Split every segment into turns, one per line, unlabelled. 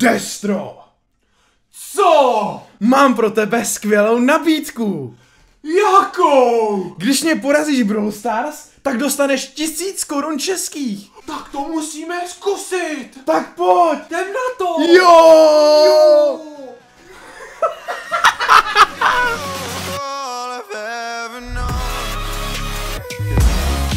Destro!
Co?
Mám pro tebe skvělou nabídku!
Jakou?
Když mě porazíš Brawl Stars, tak dostaneš tisíc korun českých.
Tak to musíme zkusit.
Tak pojď!
Jdem na to.
Jo!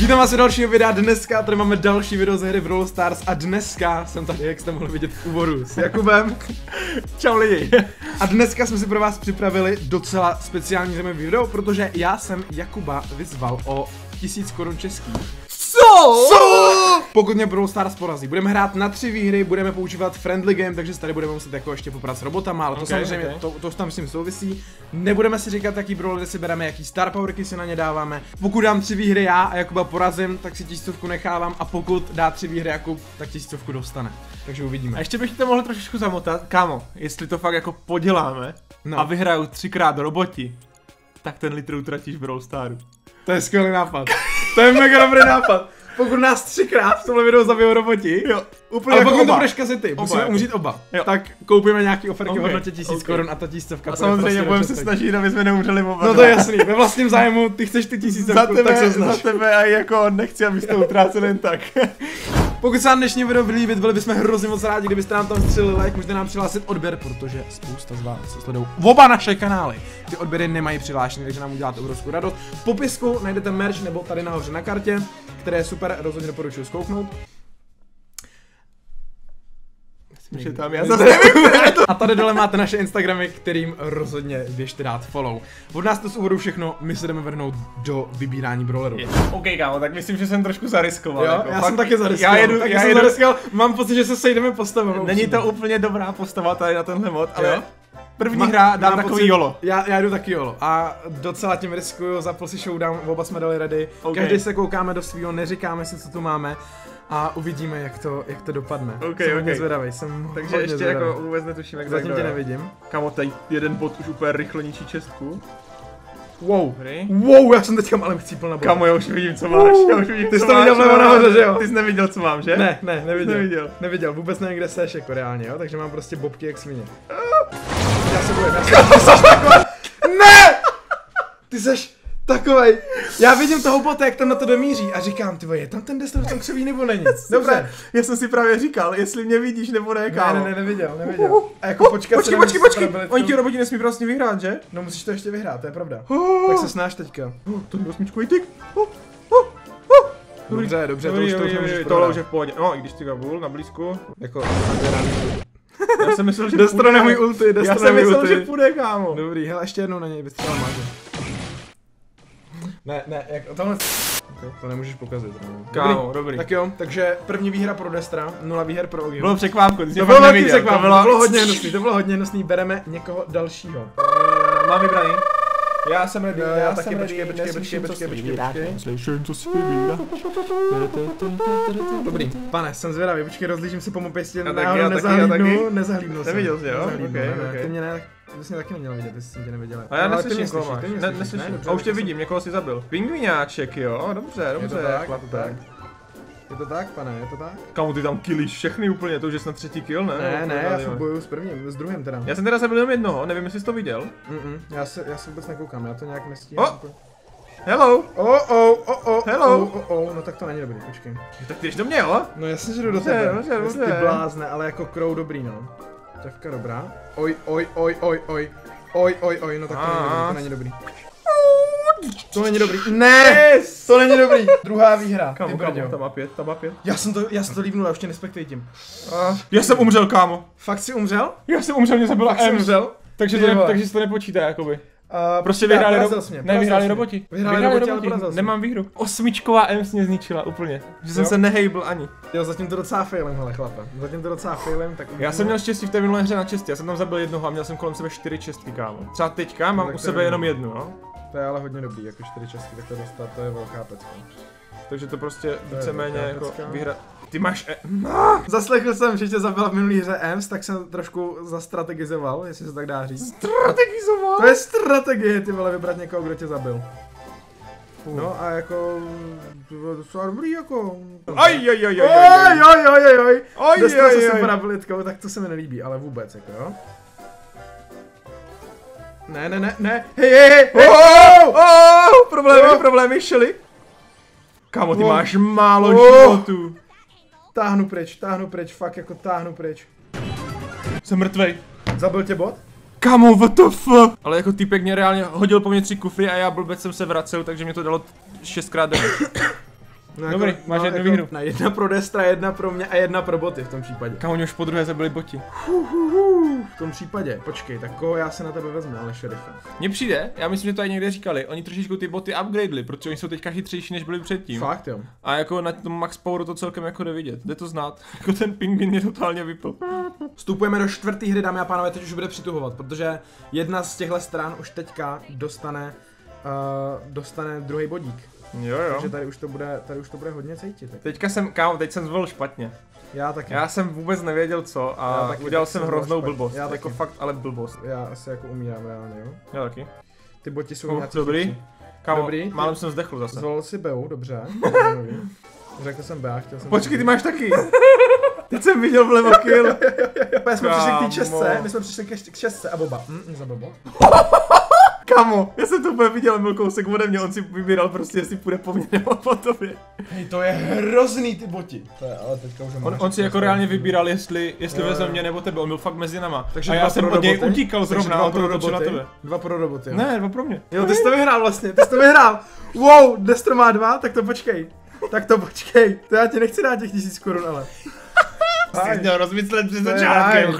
Vítám vás u dalšího videa, dneska tady máme další video ze hry Brawl Stars a dneska jsem tady, jak jste mohli vidět v úvodu, s Jakubem. Čau lidi. A dneska jsme si pro vás připravili docela speciální zajímavý video, protože já jsem Jakuba vyzval o tisíc korun českých.
Co?
Co? Pokud mě Brawl Stars porazí. Budeme hrát na tři výhry, budeme používat friendly game, takže tady budeme muset jako ještě poprat s robotama, ale to
Okay,
samozřejmě,
okay.
to, to tam s tím souvisí. Nebudeme si říkat, jaký brawlery si bereme, jaký star powerky si na ně dáváme. Pokud dám tři výhry já a Jakuba porazím, tak si tisícovku nechávám a pokud dá tři výhry Jakub, tak tisícovku dostane. Takže
A
uvidíme.
ještě bych to mohl trošičku zamotat. Kámo, jestli to fakt jako poděláme
no.
a vyhraju třikrát roboti, tak ten litr utratíš v Brawl Staru.
To je skvělý nápad. To je mega dobrý nápad. Pokud nás třikrát v tomhle videu zabijou roboti,
Jo, úplně
ale
jako
pokud
oba.
to budeš kazit ty,
Oba
musíme
jako.
umřít oba.
Jo.
Tak koupíme nějaký oferky
Ok,
v hodnotě tisíc
ok.
korun a ta tisícovka
A samozřejmě
prostě
budeme se snažit, aby jsme neumřeli oba.
No to je jasný, ve vlastním zájmu, ty chceš ty tisíce,
Za tebe,
tak se
za
znaš.
tebe a jako nechci, abys to utrácel jen tak.
Pokud se vám dnešní video bude líbit, byli bychom hrozně moc rádi, kdybyste nám tam střelili like, můžete nám přihlásit odběr, protože spousta z vás sledují oba naše kanály. Ty odběry nemají přihlášený, takže nám uděláte obrovskou radost. V popisku najdete merch nebo tady nahoře na kartě, které je super, rozhodně doporučuji zkouknout.
Že tam já zase nevím.
A tady dole máte naše Instagramy, kterým rozhodně běžte dát follow. Od nás to z úvodu všechno, my se jdeme vrhnout do vybírání brawlerů.
OK, kámo, tak myslím, že jsem trošku zariskoval.
Jo,
jako,
já
fakt.
jsem taky zariskoval.
Já jedu,
taky
já
jsem
jedu,
zariskoval. Mám pocit, že se sejdeme postavou.
Není to úplně dobrá postava tady na tenhle mod, ale
Jo?
První
Ma-
hra dám takový
pocit-
jolo.
Já, já jdu taky jolo. A docela tím riskuju, za si showdown, oba jsme dali ready.
OK.
Každý se koukáme do svého, neříkáme si, co tu máme. A uvidíme, jak to, jak to dopadne.
OK,
jsem hodně
OK.
zvědavý, jsem
Takže ještě
zvědavý.
jako vůbec netuším, jak
Zatím tě nevidím.
Kamo, tady jeden bod už úplně rychle ničí čestku.
Wow.
Hry.
Wow, já jsem teďka malem chcípl na boku.
Kamo, já už vidím, co máš, já už vidím,
Ty jsi to viděl vlevo
no.
nahoře, že jo?
Ty jsi neviděl, co mám, že?
Ne, ne, neviděl.
Neviděl.
Neviděl, vůbec nevím, kde seš jako reálně, jo? Takže mám prostě bobky jak svině. Ne! Ty seš takovej. Já vidím toho bota, jak tam na to domíří a říkám, ty je tam ten destro v tom křoví nebo není? Dobře.
Já jsem si právě říkal, jestli mě vidíš nebo ne,
Ne,
kámo.
ne, ne, neviděl, neviděl. A jako počkat
Počkej, počkej, počkej, oni ti roboti nesmí prostě vyhrát, že?
No musíš to ještě vyhrát, to je pravda. Tak se snáš teďka.
To je osmičkový tyk.
Dobře, dobře, to už to už
dobrý, Tohle už je v pohodě. No, i když ty bůl na blízku.
Jako,
Já jsem myslel, že
Destro
půjde.
nemůj ulti,
Já jsem myslel,
ulti.
že půjde, kámo.
Dobrý, hele, ještě jednou na něj vystřelám máže. Ne, ne, jak tohle... Okay, to nemůžeš pokazit. No.
Kámo, dobrý.
Tak jo, takže první výhra pro Destra, nula výher pro Ogiho.
Bylo překvápko, ty
to bylo velký to bylo hodně hnusný, to bylo hodně hnusný, bereme někoho dalšího.
Mám vybraný. Já jsem ready,
no,
já,
já
taky,
jsem
ready,
počkej,
počkej,
počkej,
počkej,
počkej,
Slyším, co si.
Dobrý, pane, jsem zvědavý, počkej, rozlížím si po mopě,
jestli no, náhodou
nezahlídnu, nezahlídnu jsem.
Neviděl jsi, jo? Okay,
ne. Ty mě ne, ty jsi mě taky neměl vidět, jestli jsem tě neviděl.
A já
no,
neslyším, koho máš. Neslyším, a už tě vidím, někoho si zabil. Pingviňáček, jo, dobře, dobře.
Je to tak, tak. Je to tak, pane, je to tak?
Kamu, ty tam killíš všechny úplně, to už je snad třetí kill, ne?
Ne, ne, já jsem bojuju s prvním, s druhým teda.
Já jsem teda zabil jenom jednoho, nevím, jestli jsi to viděl.
Mm-mm, já se, já se vůbec nekoukám, já to nějak nestíhám.
O! Hello!
O, o, o, o,
Hello.
o, o, o, no tak to není dobrý, počkej.
Tak ty jdeš do mě, jo?
No jasně, že jdu do tebe.
dobře, dobře.
Ty blázne, ale jako crow dobrý, no. Těvka dobrá. Oj, oj, oj, oj, oj. Oj, oj, oj, no tak to není dobrý, to není dobrý. To není dobrý. Ne!
Yes!
To není dobrý. Druhá výhra.
Kámo, kámo, tam má pět, tam má pět.
Já jsem to, já jsem to líbnul, já už tě nespektejtím.
Já jsem umřel, kámo.
Fakt si umřel?
Já jsem umřel, mě zabila
Fakt jsi
M.
umřel?
Takže to, ne, takže to nepočítá, jakoby.
Uh,
Prostě vyhráli, ro-
jsi mě,
ne, vyhráli
jsi
roboti.
Vyhráli roboti, ale porazil jsi
Nemám výhru. Osmičková M mě zničila úplně. Že jsem
Jo?
se nehejbl ani.
Jo, zatím to docela failem, hele chlape. Zatím to docela failem, tak
Já jsem měl štěstí v té minulé hře na čestě, já jsem tam zabil jednoho a měl jsem kolem sebe čtyři čestky, kámo. Třeba teďka mám
tak
u sebe
je
jenom jednu, no.
To je ale hodně dobrý, jako čtyři česky, tak to dostat, to je velká pecka.
Takže to prostě víceméně jako
pecka.
vyhra... Ty máš... E...
Zaslechl jsem, že tě zabila v minulý hře EMS, tak jsem trošku zastrategizoval, jestli se tak dá říct.
Strategizoval!
To je strategie, ty vole, vybrat někoho, kdo tě zabil. No a jako, to bylo docela dobrý jako.
Aj,
jako. Ne, ne, ne, ne, hej, hej, hej, hej.
Oh, oh, problémy,
Oh.
problémy, šeli. Kámo, ty
Oh.
máš málo
Oh.
životů.
Táhnu pryč, táhnu pryč, fakt jako táhnu pryč.
Jsem mrtvej.
Zabil tě bot?
The fuck? Ale jako týpek mě reálně hodil po mě tři kufry a já blbec jsem se vracel, takže mě to dalo šestkrát damage.
No,
Dobrý, máš jednu výhru.
Na jedna pro Destra, jedna pro mě a jedna pro boty v tom případě.
Mě už po druhé zabili boti.
V tom případě, počkej, tak koho já se na tebe vezmu, ale šerife.
Mně přijde, já myslím, že to i někde říkali, oni trošičku ty boty upgradeli, protože oni jsou teďka chytřejší, než byli předtím.
Fakt jo.
A jako na tom Max Poweru to celkem jako jde vidět, jde to znát. Jako ten pingvin mě totálně vypl.
Vstupujeme do čtvrté hry, dámy a pánové, teď už bude přituhovat, protože jedna z těchto stran už teďka dostane, uh, dostane druhý bodík.
Jo jo.
Takže tady už to bude, tady už to bude hodně cítit. Tak
Teďka jsem, kámo, teď jsem zvolil špatně.
já taky.
Já jsem vůbec nevěděl co
Já
a
taky,
udělal
jsem
hroznou
byl špatný.
blbost.
Já
jako
taky.
fakt, ale blbost.
Já asi jako umírám reálně, jo.
Já taky.
Ty boti jsou
Oh,
nějací
dobrý.
chytří.
Kámo,
Dobrý.
málem jsem zdechl zase.
Zvolil si Beu, dobře. Řekl jsem Bea, chtěl jsem
Počkej, ty máš taky. Teď jsem viděl vlevo kill.
My jsme přišli k té
Kámo.
čestce, my jsme přišli ke- k čestce a boba. Mm, za bobo.
Kámo, já jsem to úplně viděl, byl kousek ode mě, on si vybíral prostě, jestli půjde po mně nebo po tobě.
Hej, to je hrozný ty boti. To je, ale teďka už
On, on si jako reálně vybíral, jestli, jestli
Jo,
vezme
jo.
mě nebo tebe, on byl fakt mezi nama.
Takže
a já jsem od něj
roboty.
utíkal zrovna,
dva
a on to
pro
otočil na
roboty.
tebe.
Dva pro roboty, jo.
Ne, dva pro mě.
Jo, ty jsi to vyhrál vlastně, ty jsi to vyhrál. Wow, Destro má dva, tak to počkej. Tak to počkej, to já ti nechci dát těch tisíc korun, ale.
Jsi měl rozmyslet před začátkem,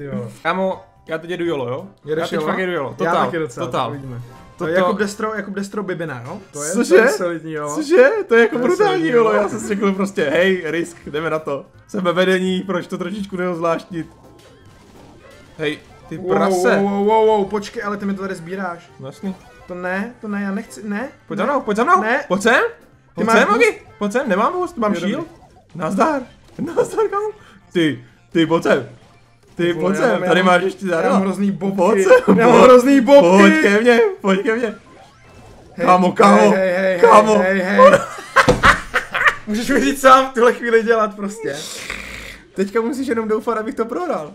jo.
Kámo, já teď jedu jolo, jo?
Jedeš
já teď fakt jedu jolo,
Já
totál,
taky docela,
totál.
tak uvidíme. To
To-
je Jakub Destro, Jakub Destro Bibina, jo? To je,
Cože?
to je solidní, jo.
Cože? To je jako
To
brutální
jo.
já jsem si řekl prostě, hej, risk, jdeme na to. Jsem ve vedení, proč to trošičku neozvláštnit? Hej, ty prase.
wow, wow, wow, wow, počkej, ale ty mi to tady sbíráš.
Jasný.
To ne, to ne, já nechci, ne.
Pojď
ne.
za mnou, pojď za mnou.
Ne.
Pojď sem. Pojď
máš
sem? Magi. Pojď sem, nemám boost, mám shield. Nazdar. Nazdar, kámo. Ty, ty, pojď sem. Ty, pojď sem, tady máš ještě
Já mám hrozný bobky.
Pojď sem,
Já mám hrozný bobky.
Pojď ke mně, pojď ke mně. Kámo, kámo, kámo.
Můžeš mi říct sám v tuhle chvíli dělat prostě.
Teďka musíš jenom doufat, abych to prohrál.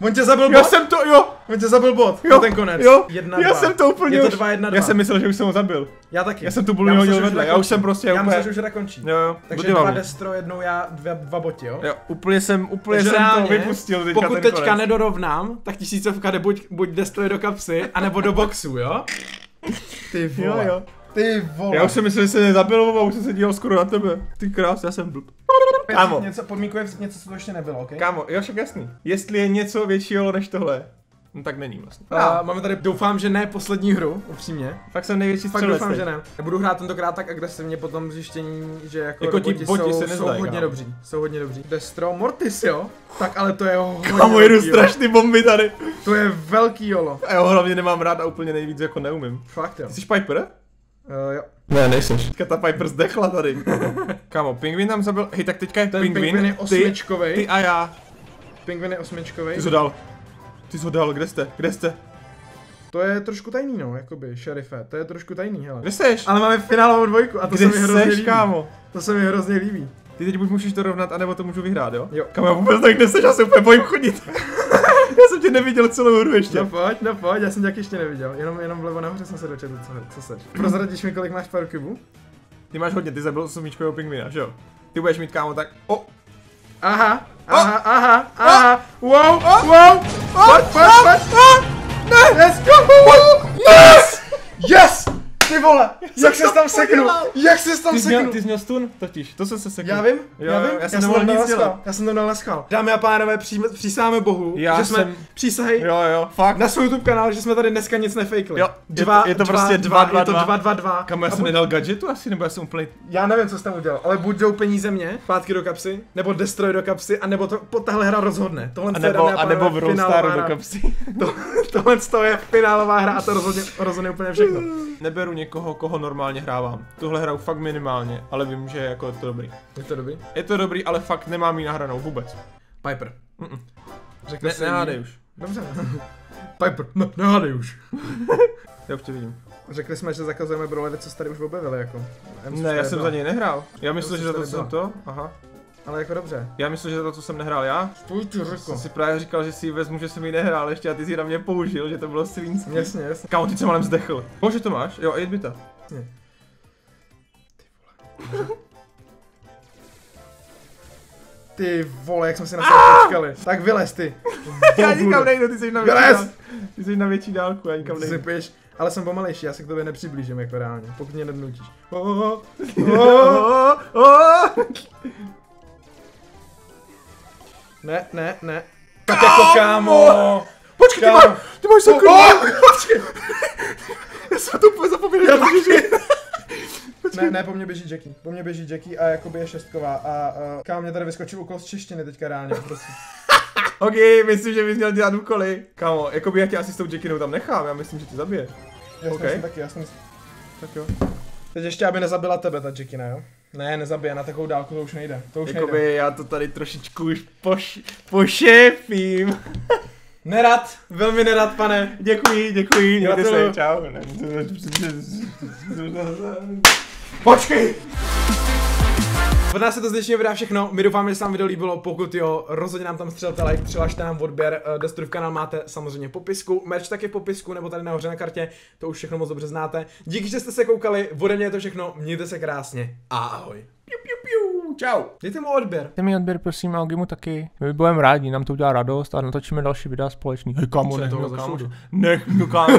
On tě zabil
Já jsem to, jo.
On tě zabil bot.
Jo,
ten konec.
Jo,
Jedna,
já
dva.
jsem to úplně
Je to
už-
dva, jedna, dva.
Já jsem myslel, že už jsem ho zabil.
Já taky.
Já jsem tu bulu
Já
hodil vedle, já už jsem prostě
Já
úplně...
myslím, že už teda končí.
Jo, jo,
Takže
dodělal
dva
mě.
destro, jednou já, dva, dva boty, jo?
Jo, úplně jsem, úplně
Takže
jsem to
reálně,
vypustil teďka
Pokud
ten
teďka
konec.
nedorovnám, tak tisícovka jde buď, buď destroj do kapsy, anebo do boxu, jo? Ty
Jo,
vole.
jo.
Ty vole.
Já už jsem myslel, že se nezabil, a už jsem se díval skoro na tebe. Ty krás, já jsem blb. Kámo.
Něco, podmínkuje něco, co to ještě nebylo, ok?
Kámo, jo, však jasný. Jestli je něco většího než tohle, no tak není vlastně.
A máme tady, doufám, že ne poslední hru, upřímně.
Fakt jsem největší
Fakt doufám,
teď.
že ne. Budu hrát tentokrát tak agresivně po tom zjištění, že jako,
Jako ti boti
jsou,
se
jsou
nezdají,
hodně
kámo.
dobří. Jsou hodně dobří. Destro Mortis, jo? Tak ale to je hodně
Kámo, jedu
jo.
strašný bomby tady.
To je velký jolo.
A já ho hlavně nemám rád a úplně nejvíc jako neumím.
Fakt jo.
Jsi Piper?
Uh, jo.
Ne, nejseš. Teďka ta Piper zdechla tady. Kámo, pingvin tam zabil, hej, tak teďka je
Ten
pingvin,
pingvin je
ty,
osmičkovej.
ty a já.
Pingvin je osmičkovej.
Ty jsi ho dal. Ty jsi ho dal, kde jste, kde jste,
To je trošku tajný, no, jakoby, šerife. To je trošku tajný, hele.
kde seš?
Ale máme finálovou dvojku a to
kde
se mi hrozně
seš,
líbí.
kámo?
To se mi hrozně líbí.
Ty teď buď můžeš to rovnat, anebo to můžu vyhrát, jo?
Jo.
Kámo, já vůbec nevím, kde seš, já se úplně bojím chodit. tě neviděl celou hru ještě.
No pojď, no pojď, já jsem tě ještě neviděl. Jenom, jenom vlevo nahoře jsem se dočetl, co, co seš. Prozradíš mi, kolik máš pár kubů?
Ty máš hodně, ty zabil osmičkového pingvina, že jo? Ty budeš mít kámo tak, o,
Aha, aha, aha, aha, wow, wow, pojď, pojď, pojď, vole, jak
jsem
ses tam
podělal.
jak ses tam
ty jsi, měl,
seknul.
ty jsi měl stun, totiž, to jsem se sekl.
Já vím, já
jo,
vím,
já jsem nemohl
to dal
nic
na schvál,
dělat.
já jsem to dal na schvál. Dámy a pánové, přijme, přísáme bohu,
Já
že jsme
jsem-
přísahy
Jo, jo, fakt.
na svůj YouTube kanál, že jsme tady dneska nic nefakeli.
Jo, je to-
dva,
je to
dva,
prostě
dva,
dva,
je to
dva,
dva, dva, dva.
Kam já jsem nedal gadgetu asi, nebo já jsem úplně...
Já nevím, co jsi tam udělal, ale buď jdou peníze mě, zpátky do kapsy, nebo destroy do kapsy, anebo to, po, tahle hra rozhodne. Tohle
A nebo, a nebo v
finálová
Rollstaru do
hra.
kapsy.
To, tohle to je finálová hra a to rozhodně, rozhodně úplně všechno.
Neberu někoho, koho normálně hrávám. Tuhle hraju fakt minimálně, ale vím, že jako je to dobrý.
Je to dobrý?
Je to dobrý, ale fakt nemám ji nahranou vůbec.
Piper.
Mm-mm.
Řekl
Ne,
jsi
nehádej
jí?
už.
Dobře. Piper, no, nehádej už.
Já už tě vidím.
Řekli jsme, že zakazujeme brawlery, co se tady už objevili, jako.
Ne, já jsem za něj nehrál. Já myslel,
To
že za to jsem to. Aha.
Ale jako dobře.
Já myslel, že za to, co jsem nehrál já.
Stůj ty
Jsem si právě říkal, že si ji vezmu, že jsem ji nehrál ještě a ty jsi na mě použil, že to bylo svínský.
Jasně, jasně.
Kámo, ty jsem malem zdechl. Bože, to máš? Jo, 8 bita.
Ty vole, jak jsme si na sebe počkali. Tak vylez ty.
Já nikam nejdu, ty jsi na větší dálku. Ty jsi na větší dálku, já nikam nejdu.
Zipuješ, ale jsem pomalejší, já se k tobě nepřiblížím jako reálně, pokud mě nednutíš. Ne, ne, ne. Tak jako kámo!
Počkej, ty
Kámo.
máš, ty máš sakru.
Oh, počkej.
Já jsem to úplně zapomněl.
Ne, ne, po mně běží Jackie. Po mně běží Jackie a jakoby je šestková a, a kámo mě tady vyskočil úkol z češtiny teďka reálně, prosím.
Ok, myslím, že bys měl dělat úkoly. Kámo, jako by já tě asi s tou Jackinou tam nechám, já myslím, že tě zabije.
Já
Ok.
okay. jsem taky, já jsem...
Tak jo.
Teď ještě, aby nezabila tebe ta Jackie, ne jo? Ne, nezabije, na takovou dálku to už nejde. To už nejde.
Jakoby já to tady trošičku už poš, pošéfím.
Nerad, velmi nerad, pane.
Děkuji, děkuji, mějte se, čau. Počkej!
Od nás je to z dnešního videa všechno. My doufáme, že se vám video líbilo. Pokud jo, rozhodně nám tam střelte like, přihlašte nám odběr. Eh, Destruv kanál máte samozřejmě v popisku. Merch taky v popisku, nebo tady nahoře na kartě. To už všechno moc dobře znáte. Díky, že jste se koukali. Ode mě je to všechno. Mějte se krásně. A ahoj.
Piu, piu, piu, čau.
Dejte mu odběr.
Dejte mi odběr, prosím, a Gimu taky. My budeme rádi, nám to udělá radost a natočíme další videa společný. Hej, kamo, nech nech mě, kámo.